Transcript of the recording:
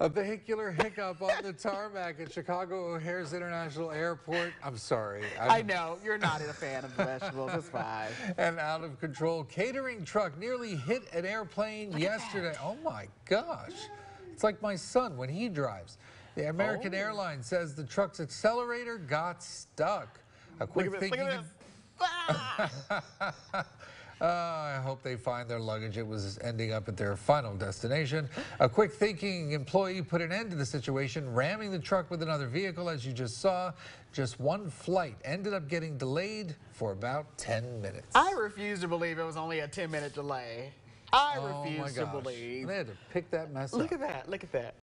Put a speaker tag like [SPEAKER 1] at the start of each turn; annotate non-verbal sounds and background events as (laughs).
[SPEAKER 1] A vehicular hiccup on the tarmac at Chicago O'Hare's International Airport. I'm sorry. I'm-
[SPEAKER 2] I know, you're not a fan of (laughs) vegetables. It's fine.
[SPEAKER 1] An out of control catering truck nearly hit an airplane yesterday. Oh my gosh. It's like my son when he drives. The American
[SPEAKER 2] Oh.
[SPEAKER 1] Airlines says the truck's accelerator got stuck. A
[SPEAKER 2] Look
[SPEAKER 1] quick
[SPEAKER 2] at this, look
[SPEAKER 1] thinking.
[SPEAKER 2] at this. Ah! (laughs)
[SPEAKER 1] Uh, I hope they find their luggage. It was ending up at their final destination. A quick thinking employee put an end to the situation, ramming the truck with another vehicle, as you just saw. Just one flight ended up getting delayed for about 10 minutes.
[SPEAKER 2] I refuse to believe it was only a 10 minute delay. I
[SPEAKER 1] oh
[SPEAKER 2] refuse to believe.
[SPEAKER 1] They had to pick that mess
[SPEAKER 2] Look
[SPEAKER 1] up.
[SPEAKER 2] at that. Look at that.